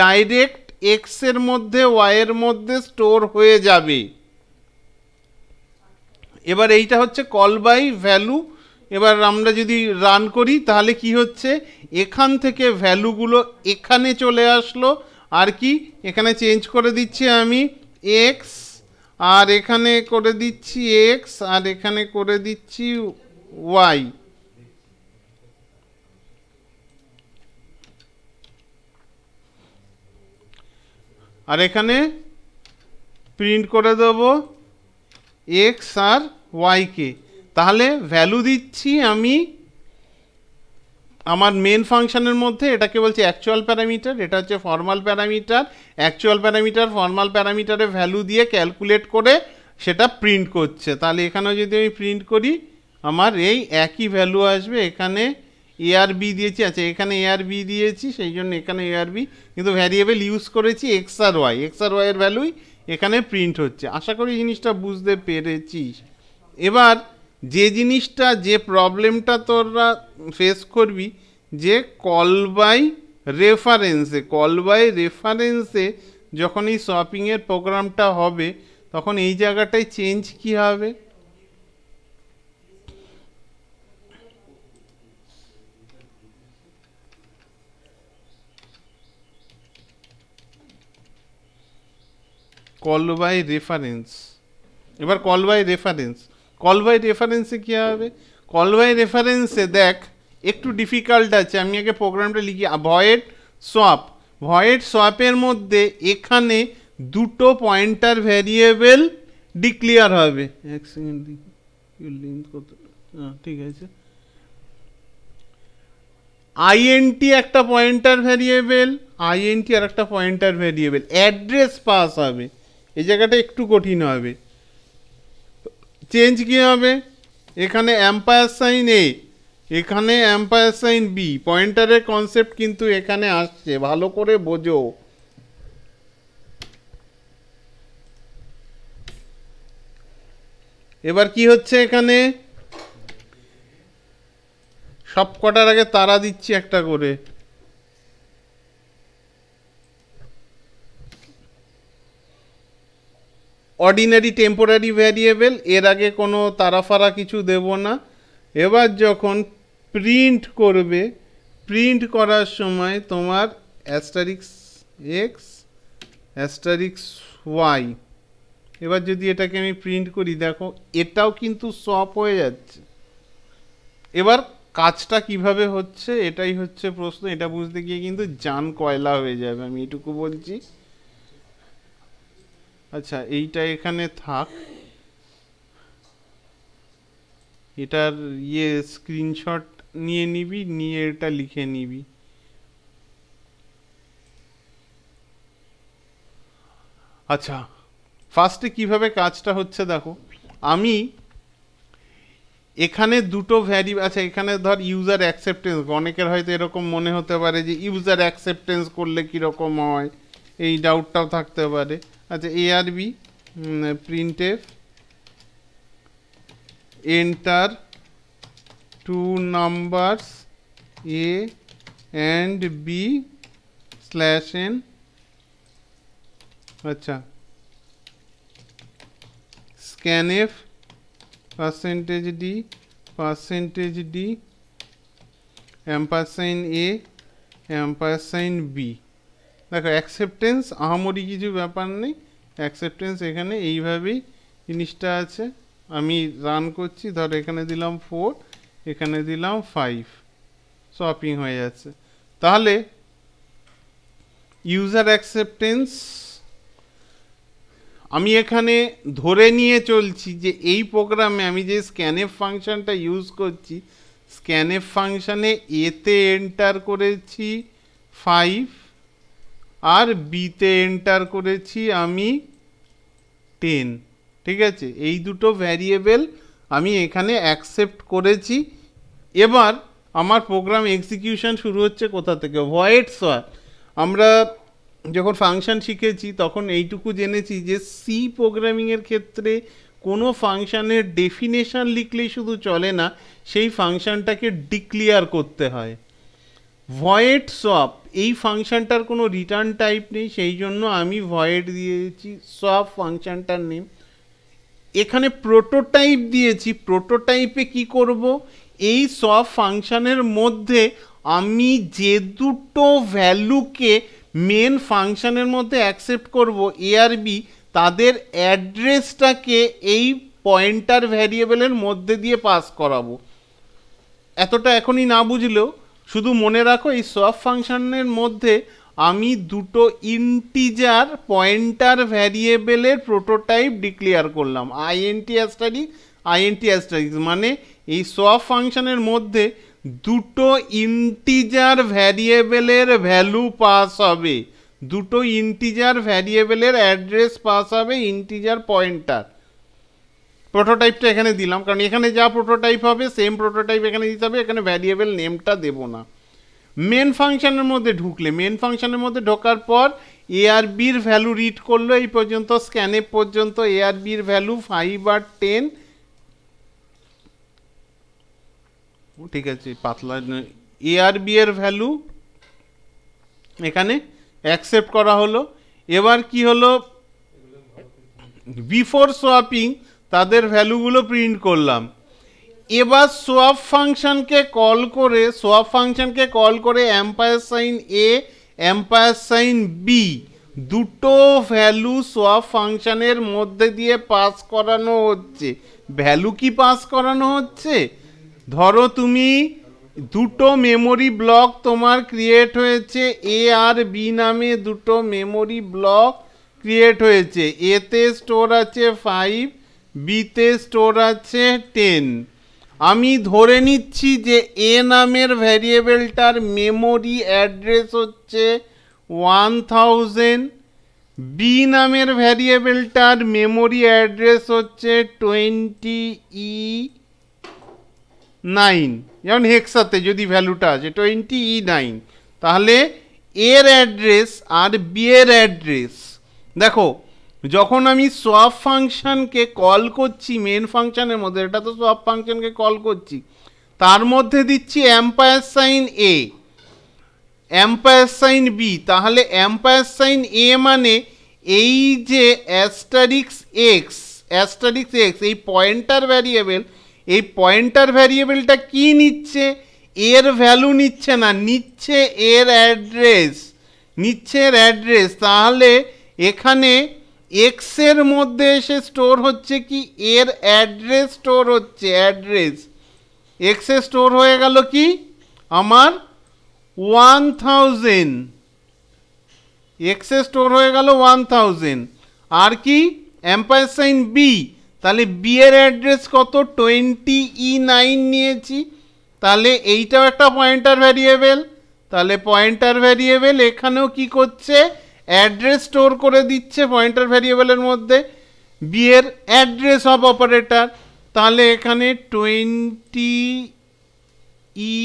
ডাইরেক্ট এক্সের মধ্যে ওয়াই এর মধ্যে স্টোর হয়ে যাবে। এবার এইটা হচ্ছে কল বাই ভ্যালু এবার আমরা যদি রান করি, তাহলে কি হচ্ছে? এখান থেকে ভ্যালুগুলো এখানে চলে আসলো। আর কি? এখানে চেঞ্জ করে দিচ্ছি আমি এক্স আর এখানে করে দিচ্ছি এক্স আর এখানে করে দিচ্ছি ওয়াই আর এখানে প্রিন্ট করে দেবো এক্স আর ওয়াইকে তাহলে ভ্যালু দিচ্ছি আমি আমার মেন ফাংশনের মধ্যে, এটাকে বলছে অ্যাকচুয়াল প্যারামিটার এটা হচ্ছে formal parameter actual parameter formal প্যারামিটারে value দিয়ে ক্যালকুলেট করে সেটা প্রিন্ট করছে। তাহলে এখানেও যদি আমি প্রিন্ট করি আমার এই একই ভ্যালু আসবে, এখানে এ আর বি দিয়েছি আচ্ছা এখানে এ আর বি দিয়েছি, সেই জন্য এখানে এ আর বি কিন্তু ভ্যারিয়েবল ইউজ করেছি এক্স আর ওয়াই এক্স আর ওয়াইয়ের ভ্যালুই এখানে প্রিন্ট হচ্ছে। আশা করি জিনিসটা বুঝতে পেরেছিস। এবার যে জিনিসটা, যে প্রবলেমটা তোরা ফেস করবি, যে কল বাই রেফারেন্সে কল বাই রেফারেন্সে যখন এই শপিংয়ের প্রোগ্রামটা হবে, তখন এই জায়গাটায় চেঞ্জ কি হবে? কল বাই রেফারেন্স এবার call by reference call by রেফারেন্সে কী হবে? কল বাই রেফারেন্সে দেখ একটু ডিফিকাল্ট আছে। আমি আগে প্রোগ্রামটা লিখি। ভয়েড সোয়াপ ভয়েড সোয়াপের মধ্যে এখানে দুটো পয়েন্টার ভ্যারিয়েবল ডিক্লিয়ার হবে। এক সেকেন্ড লিঙ্ক কত? ঠিক আছে। আইএনটি একটা পয়েন্টার ভ্যারিয়েবল আইএনটি আর একটা পয়েন্টার ভ্যারিয়েবল অ্যাড্রেস পাস হবে। এই জায়গাটা একটু কঠিন হবে। চেঞ্জ কী হবে? এখানে অ্যাম্পায়ার সাইন এ এখানে অ্যাম্পায়ার সাইন বি পয়েন্টারের কনসেপ্ট কিন্তু এখানে আসছে। ভালো করে বোঝো। এবার কি হচ্ছে এখানে? সব কটার আগে তারা দিচ্ছি একটা করে। অর্ডিনারি টেম্পোরারি ভ্যারিয়েবল এর আগে কোনো তারাফারা কিছু দেব না। এবার যখন প্রিন্ট করবে প্রিন্ট করার সময় তোমার অ্যাস্টারিক্স এক্স অ্যাস্টারিক্স ওয়াই এবার যদি এটাকে আমি প্রিন্ট করি, দেখো, এটাও কিন্তু সপ হয়ে যাচ্ছে। এবার কাজটা কীভাবে হচ্ছে, এটাই হচ্ছে প্রশ্ন। এটা বুঝতে গিয়ে কিন্তু যান কয়লা হয়ে যাবে, আমি এটুকু বলছি। আচ্ছা এইটা এখানে থাক। এটার ইয়ে স্ক্রিনশট নিয়ে নিবি, নিয়ে এটা লিখে নিবি। আচ্ছা ফার্স্টে কীভাবে কাজটা হচ্ছে দেখো। আমি এখানে দুটো ভ্যারি আচ্ছা এখানে ধর ইউজার অ্যাকসেপ্টেন্স অনেকের হয়তো এরকম মনে হতে পারে যে ইউজার অ্যাকসেপ্টেন্স করলে কীরকম হয়? এই ডাউটটাও থাকতে পারে। আচ্ছা a R b printf enter two numbers a and b slash n আচ্ছা scanf percentage d percentage d ampere sign a ampere sign b দেখো অ্যাকসেপ্টেন্স আহামরি কিছু ব্যাপার নেই। অ্যাকসেপ্টেন্স এখানে এইভাবেই জিনিসটা আছে। আমি রান করছি, ধর এখানে দিলাম ফোর এখানে দিলাম ফাইভ শপিং হয়ে যাচ্ছে। তাহলে ইউজার অ্যাকসেপ্টেন্স আমি এখানে ধরে নিয়ে চলছি যে এই প্রোগ্রামে আমি যে স্ক্যানএফ ফাংশানটা ইউজ করছি স্ক্যানএফ ফাংশানে এতে এন্টার করেছি ফাইভ আর বিতে এন্টার করেছি আমি টেন ঠিক আছে? এই দুটো ভ্যারিয়েবল আমি এখানে অ্যাকসেপ্ট করেছি। এবার আমার প্রোগ্রাম এক্সিকিউশন শুরু হচ্ছে কোথা থেকে? ভয়েড সোয়াপ আমরা যখন ফাংশন শিখেছি, তখন এইটুকু জেনেছি যে সি প্রোগ্রামিংয়ের ক্ষেত্রে কোনো ফাংশনের ডেফিনেশন লিখলেই শুধু চলে না, সেই ফাংশনটাকে ডিক্লিয়ার করতে হয়। ভয়েড সপ এই ফাংশনটার কোনো রিটার্ন টাইপ নেই, সেই জন্য আমি ভয়েড দিয়েছি, সব ফাংশনটার নেম এখানে প্রোটোটাইপ দিয়েছি প্রোটোটাইপে কি করব? এই সব ফাংশনের মধ্যে আমি যে দুটো ভ্যালুকে মেন ফাংশনের মধ্যে অ্যাকসেপ্ট করব এ আর বি তাদের অ্যাড্রেসটাকে এই পয়েন্টার ভ্যারিয়েবলের মধ্যে দিয়ে পাস করাবো। এতটা এখনই না বুঝলেও শুধু মনে রাখো, এই সব ফাংশনের মধ্যে আমি দুটো ইন্টিজার পয়েন্টার ভ্যারিয়েবেলের প্রোটোটাইপ ডিক্লেয়ার করলাম। আইএনটি অ্যাস্টারিক আইএনটি অ্যাস্টারিক্স মানে এই সব ফাংশনের মধ্যে দুটো ইন্টিজার ভ্যারিয়েবেলের ভ্যালু পাস হবে। দুটো ইন্টিজার ভ্যারিয়েবেলের অ্যাড্রেস পাস হবে ইন্টিজার পয়েন্টার প্রোটোটাইপটা এখানে দিলাম। কারণ এখানে যা প্রোটোটাইপ হবে সেম প্রোটোটাইপ এখানে দিতে হবে, এখানে ভ্যারিয়েবল নেমটা দেবো না। মেন ফাংশানের মধ্যে ঢুকলে মেন ফাংশানের মধ্যে ঢোকার পর এ আর বির ভ্যালু রিড করল এই পর্যন্ত স্ক্যানে পর্যন্ত এ আর বির ভ্যালু ফাইভ আর টেন ঠিক আছে, পাতলা এ আর বি এর ভ্যালু এখানে অ্যাকসেপ্ট করা হলো। এবার কি হলো? বিফোর সোয়াপিং তাদের ভ্যালুগুলো প্রিন্ট করলাম। এবার সোয়াপ ফাংশানকে কল করে সোয়াপ ফাংশনকে কল করে ampere sign a ampere sign b দুটো ভ্যালু সোয়াপ ফাংশানের মধ্যে দিয়ে পাস করানো হচ্ছে। ভ্যালু কি পাস করানো হচ্ছে? ধরো তুমি দুটো মেমোরি ব্লক তোমার ক্রিয়েট হয়েছে এ আর বি নামে দুটো মেমোরি ব্লক ক্রিয়েট হয়েছে। এতে স্টোর আছে ফাইভ বিতে স্টোর আছে টেন আমি ধরে নিচ্ছি যে এ নামের ভ্যারিয়েবলটার মেমোরি অ্যাড্রেস হচ্ছে ওয়ান থাউজেন্ড বি নামের ভ্যারিয়েবলটার মেমোরি অ্যাড্রেস হচ্ছে টোয়েন্টি ই নাইন যেমন হেক্সাতে যদি ভ্যালুটা আছে টোয়েন্টি ই নাইন তাহলে এর অ্যাড্রেস আর বি এর অ্যাড্রেস। দেখো যখন আমি সোয়াপ ফাংশানকে কল করছি মেন ফাংশানের মধ্যে, এটা তো সোয়াপ ফাংশানকে কল করছি, তার মধ্যে দিচ্ছি ampere sign a ampere sign b তাহলে অ্যাম্পায়ার সাইন এ মানে এই যে অ্যাস্টারিক্স এক্স অ্যাস্টারিক্স এক্স এই পয়েন্টার ভ্যারিয়েবল এই পয়েন্টার ভ্যারিয়েবলটা কি নিচ্ছে? এর ভ্যালু নিচ্ছে না, নিচ্ছে এর অ্যাড্রেস নিচ্ছে এর অ্যাড্রেস তাহলে এখানে এক্সের মধ্যে এসে স্টোর হচ্ছে কি? এর অ্যাড্রেস স্টোর হচ্ছে অ্যাড্রেস এক্সে স্টোর হয়ে গেল কি? আমার ওয়ান থাউজেন্ড এক্সে স্টোর হয়ে গেল ওয়ান থাউজেন্ড আর কি? অ্যাম্পায়ার সাইন বি তাহলে বি এর অ্যাড্রেস কত? টোয়েন্টি ই নাইন নিয়েছি। তাহলে এইটাও একটা পয়েন্টার ভ্যারিয়েবল তাহলে পয়েন্টার ভ্যারিয়েবল এখানেও কি করছে? অ্যাড্রেস স্টোর করে দিচ্ছে পয়েন্টার ভ্যারিয়েবলের মধ্যে। বি এর অ্যাড্রেস অফ অপারেটর। তাহলে এখানে টোয়েন্টি ই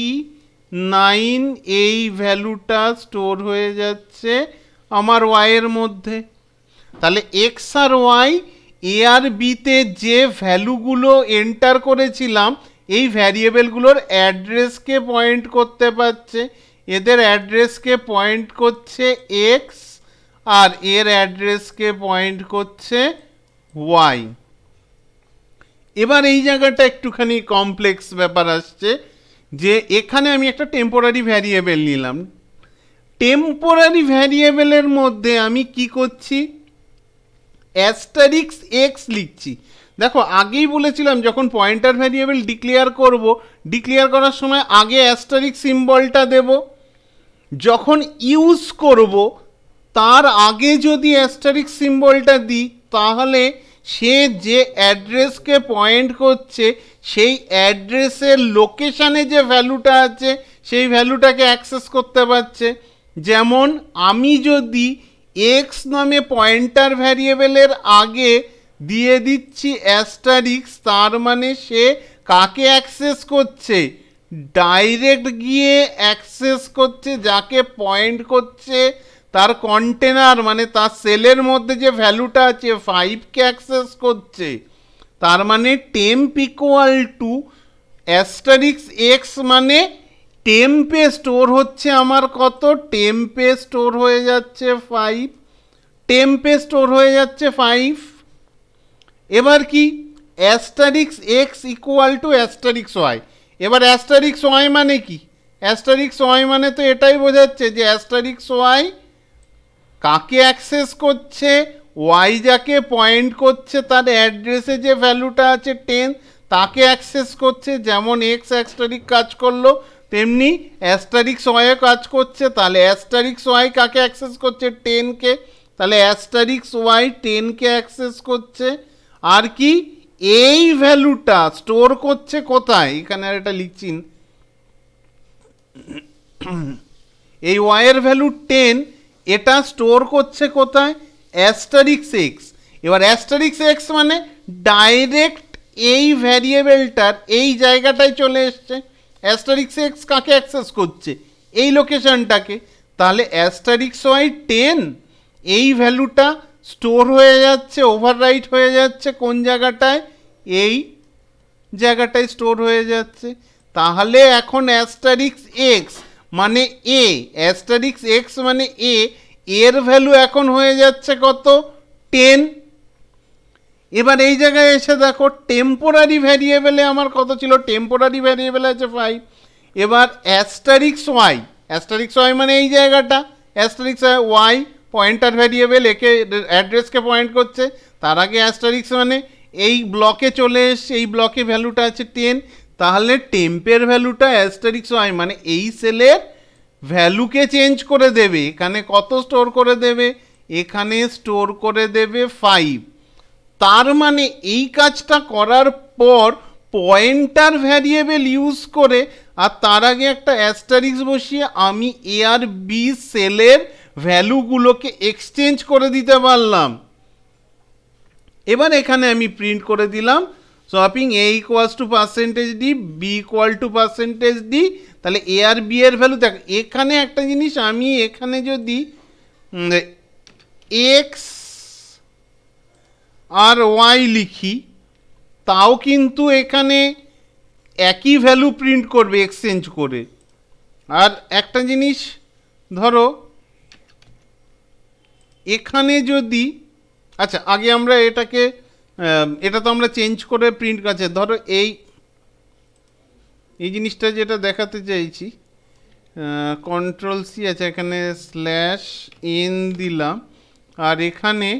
নাইন এই ভ্যালুটা স্টোর হয়ে যাচ্ছে আমার ওয়াইয়ের মধ্যে। তাহলে এক্স আর ওয়াই এ আর বিতে যে ভ্যালুগুলো এন্টার করেছিলাম, এই ভ্যারিয়েবলগুলোর অ্যাড্রেসকে পয়েন্ট করতে পারছে। এদের অ্যাড্রেসকে পয়েন্ট করছে এক্স আর এর অ্যাড্রেসকে পয়েন্ট করছে ওয়াই এবার এই জায়গাটা একটুখানি কমপ্লেক্স ব্যাপার আসছে যে এখানে আমি একটা টেম্পোরারি ভ্যারিয়েবল নিলাম। টেম্পোরারি ভ্যারিয়েবলের মধ্যে আমি কি করছি? অ্যাস্টারিক্স এক্স লিখছি। দেখো, আগেই বলেছিলাম, যখন পয়েন্টার ভ্যারিয়েবল ডিক্লেয়ার করব ডিক্লেয়ার করার সময় আগে অ্যাস্টারিক সিম্বলটা দেব। যখন ইউজ করব তার আগে যদি অ্যাস্টারিক সিম্বলটা দিই, তাহলে সে যে অ্যাড্রেসকে পয়েন্ট করছে, সেই অ্যাড্রেসের লোকেশানে যে ভ্যালুটা আছে, সেই ভ্যালুটাকে অ্যাক্সেস করতে পারছে। যেমন আমি যদি এক্স নামে পয়েন্টার ভ্যারিয়েবলের আগে দিয়ে দিচ্ছি অ্যাস্টারিক্স তার মানে সে কাকে অ্যাক্সেস করছে? ডাইরেক্ট গিয়ে অ্যাক্সেস করছে, যাকে পয়েন্ট করছে তার কন্টেনার মানে তার সেলের মধ্যে যে ভ্যালুটা আছে ফাইভকে অ্যাক্সেস করছে, তার মানে temp equal to asterisk x মানে টেম্পে স্টোর হচ্ছে আমার কত? টেম্পে স্টোর হয়ে যাচ্ছে ফাইভ টেম্পে স্টোর হয়ে যাচ্ছে ফাইভ এবার কি? Asterisk x equal to asterisk y এবার অ্যাস্টারিক্স ওয়াই মানে কি? অ্যাস্টারিক্স ওয়াই মানে তো এটাই বোঝাচ্ছে যে অ্যাস্টারিক্স ওয়াই কাকে অ্যাক্সেস করছে ওয়াই যাকে পয়েন্ট করছে, তার অ্যাড্রেসে যে ভ্যালুটা আছে টেন তাকে অ্যাক্সেস করছে, যেমন এক্স অ্যাস্টারিক কাজ করল, তেমনি অ্যাস্টারিক্স ওয়াইও কাজ করছে, তাহলে অ্যাস্টারিক্স ওয়াই কাকে অ্যাক্সেস করছে? টেনকে তাহলে অ্যাস্টারিক্স ওয়াই টেনকে অ্যাক্সেস করছে। আর কি? এই ভ্যালুটা স্টোর করছে কোথায়? এখানে আর এটা লিখছি। এই ওয়াইয়ের ভ্যালু টেন এটা স্টোর করছে কোথায়? অ্যাস্টারিক্স এক্স এবার অ্যাস্টারিক্স এক্স মানে ডাইরেক্ট এই ভ্যারিয়েবেলটার এই জায়গাটায় চলে এসছে। অ্যাস্টারিক্স এক্স কাকে অ্যাক্সেস করছে? এই লোকেশনটাকে তাহলে অ্যাস্টারিক্স ওয়াই টেন এই ভ্যালুটা স্টোর হয়ে যাচ্ছে ওভাররাইট হয়ে যাচ্ছে কোন জায়গাটায়? এই জায়গাটায় স্টোর হয়ে যাচ্ছে। তাহলে এখন অ্যাস্টারিক্স এক্স মানে এ অ্যাস্টারিক্স এক্স মানে এ এর ভ্যালু এখন হয়ে যাচ্ছে কত? টেন এবার এই জায়গায় এসে দেখো টেম্পোরারি ভ্যারিয়েবলে আমার কত ছিল? টেম্পোরারি ভ্যারিয়েবল আছে ফাইভ এবার অ্যাস্টারিক্স ওয়াই অ্যাস্টারিক্স ওয়াই মানে এই জায়গাটা অ্যাস্টারিক্স ওয়াই পয়েন্টার ভ্যারিয়েবল একে অ্যাড্রেসকে পয়েন্ট করছে, তার আগে অ্যাস্টারিক্স মানে এই ব্লকে চলে এসছে, এই ব্লকে ভ্যালুটা আছে টেন তাহলে টেম্পের ভ্যালুটা অ্যাস্টারিক্স ওয়াই মানে এই সেলের ভ্যালুকে চেঞ্জ করে দেবে। এখানে কত স্টোর করে দেবে? এখানে স্টোর করে দেবে ফাইভ তার মানে এই কাজটা করার পর পয়েন্টার ভ্যারিয়েবল ইউজ করে, আর তার আগে একটা অ্যাস্টারিক্স বসিয়ে আমি এ আর বি সেলের ভ্যালুগুলোকে এক্সচেঞ্জ করে দিতে পারলাম। এবার এখানে আমি প্রিন্ট করে দিলাম। Swapping a equals to percentage d b equal to percentage d তাহলে এ আর বি এর ভ্যালু দেখ, এখানে একটা জিনিস আমি এখানে যদি এক্স আর ওয়াই লিখি, তাও কিন্তু এখানে একই ভ্যালু প্রিন্ট করবে এক্সচেঞ্জ করে। আর একটা জিনিস ধরো, এখানে যদি আচ্ছা আগে আমরা এটাকে এটা তো আমরা চেঞ্জ করে প্রিন্ট আছে ধরো এই এই জিনিসটা যেটা দেখাতে চাইছি কন্ট্রোল সি আছে, এখানে স্ল্যাশ এন দিলাম, আর এখানে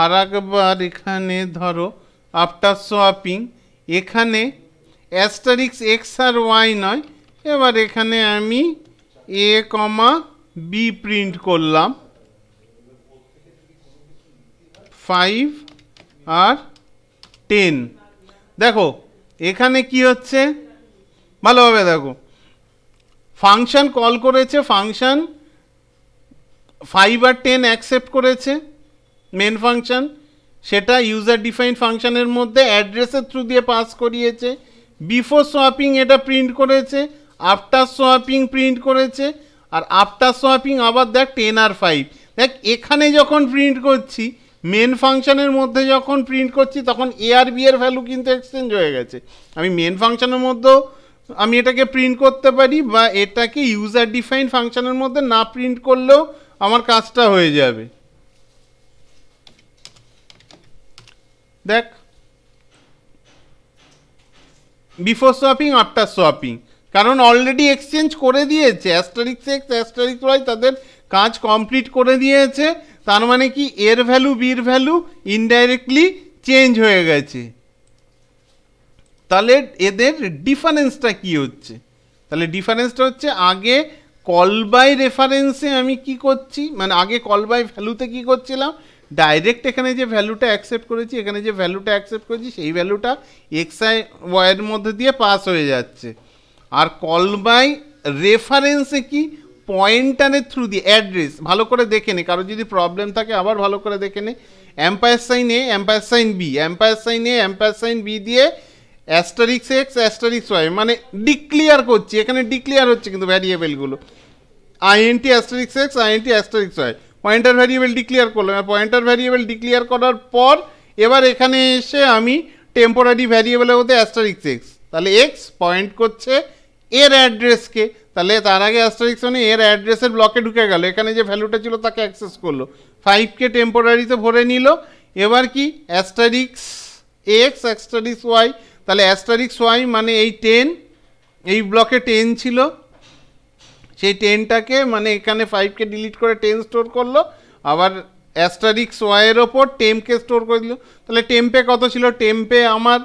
আর একবার এখানে ধরো আফটার সোয়াপিং এখানে অ্যাস্টারিক্স এক্স আর ওয়াই নয়, এবার এখানে আমি এ কমা বি প্রিন্ট করলাম ফাইভ আর টেন। দেখো, এখানে কি হচ্ছে? ভালোভাবে দেখো। ফাংশান কল করেছে, ফাংশন ফাইভ আর টেন অ্যাকসেপ্ট করেছে মেন ফাংশন। সেটা ইউজার ডিফাইন ফাংশানের মধ্যে অ্যাড্রেসের থ্রু দিয়ে পাস করিয়েছে। বিফোর সোয়াপিং এটা প্রিন্ট করেছে আফটার সোয়াপিং প্রিন্ট করেছে, আর আফটার সোয়াপিং আবার দেখ টেন আর ফাইভ দেখ, এখানে যখন প্রিন্ট করছি মেন ফাংশনের মধ্যে যখন প্রিন্ট করছি, তখন এ আর বি এর ভ্যালু কিন্তু এক্সচেঞ্জ হয়ে গেছে। আমি মেন ফাংশনের মধ্যেও আমি এটাকে প্রিন্ট করতে পারি বা এটাকে ইউজার ডিফাইন ফাংশনের মধ্যে না প্রিন্ট করলেও আমার কাজটা হয়ে যাবে। দেখ। বিফোর সোয়াপিং আফটার সোয়াপিং কারণ অলরেডি এক্সচেঞ্জ করে দিয়েছে অ্যাস্টারিক্স এক্স অ্যাস্টারিক্স ওয়াই তাদের কাজ কমপ্লিট করে দিয়েছে। তার মানে কি? এর ভ্যালু বির ভ্যালু ইনডাইরেক্টলি চেঞ্জ হয়ে গেছে। তাহলে এদের ডিফারেন্সটা কি হচ্ছে? তাহলে ডিফারেন্সটা হচ্ছে আগে কল বাই রেফারেন্সে আমি কি করছি? মানে আগে কল বাই ভ্যালুতে কি করছিলাম? ডাইরেক্ট এখানে যে ভ্যালুটা অ্যাকসেপ্ট করেছি, এখানে যে ভ্যালুটা অ্যাকসেপ্ট করেছি, সেই ভ্যালুটা এক্স আই ওয়াইয়ের মধ্যে দিয়ে পাস হয়ে যাচ্ছে। আর কল বাই রেফারেন্সে কি? পয়েন্টারের থ্রু দিয়ে অ্যাড্রেস ভালো করে দেখে নে। কারও যদি প্রবলেম থাকে, আবার ভালো করে দেখে নে। Ampersand sign a ampersand sign b ampersand sign a ampersand sign b দিয়ে অ্যাস্টারিক্স এক্স অ্যাস্টারিক্স ওয়াই মানে ডিক্লিয়ার করছি। এখানে ডিক্লিয়ার হচ্ছে কিন্তু ভ্যারিয়েবলগুলো INT asterisk x INT asterisk y pointer variable declare করলাম। আর পয়েন্টার ভ্যারিয়েবল ডিক্লিয়ার করার পর এবার এখানে এসে আমি টেম্পোরারি ভ্যারিয়েবলের মধ্যে অ্যাস্টারিক্স এক্স তাহলে এক্স পয়েন্ট করছে এর অ্যাড্রেসকে তাহলে তার আগে অ্যাস্টারিক্স মানে এর অ্যাড্রেসের ব্লকে ঢুকে গেল। এখানে যে ভ্যালুটা ছিল তাকে অ্যাক্সেস করল। ফাইভকে টেম্পোরারিতে ভরে নিল। এবার কি? অ্যাস্টারিক্স এক্স অ্যাস্টারিক্স ওয়াই তাহলে অ্যাস্টারিক্স ওয়াই মানে এই টেন এই ব্লকে টেন ছিল। সেই টেনটাকে মানে এখানে ফাইভকে ডিলিট করে টেন স্টোর করল। আবার অ্যাস্টারিক্স ওয়াইয়ের ওপর টেমকে স্টোর করে দিল। তাহলে টেম্পে কত ছিল? টেম্পে আমার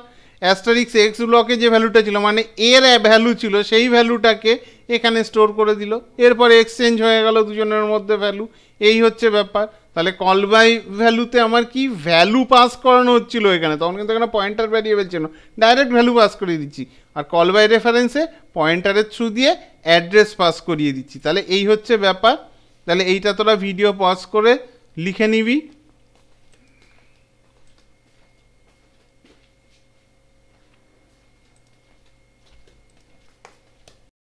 অ্যাস্টারিক্স এক্স ব্লকে যে ভ্যালুটা ছিল মানে এর ভ্যালু ছিল, সেই ভ্যালুটাকে এখানে স্টোর করে দিল। এরপর এক্সচেঞ্জ হয়ে গেল দুজনের মধ্যে ভ্যালু এই হচ্ছে ব্যাপার। তাহলে কল বাই ভ্যালুতে আমার কি ভ্যালু পাস করানো হচ্ছিল এখানে? তখন কিন্তু এখানে পয়েন্টার ভ্যারিয়েবল ছিল। ডাইরেক্ট ভ্যালু পাস করিয়ে দিচ্ছি। আর কল বাই রেফারেন্সে পয়েন্টারের থ্রু দিয়ে অ্যাড্রেস পাস করিয়ে দিচ্ছি। তাহলে এই হচ্ছে ব্যাপার। তাহলে এইটা তোরা ভিডিও পজ করে লিখে নিবি।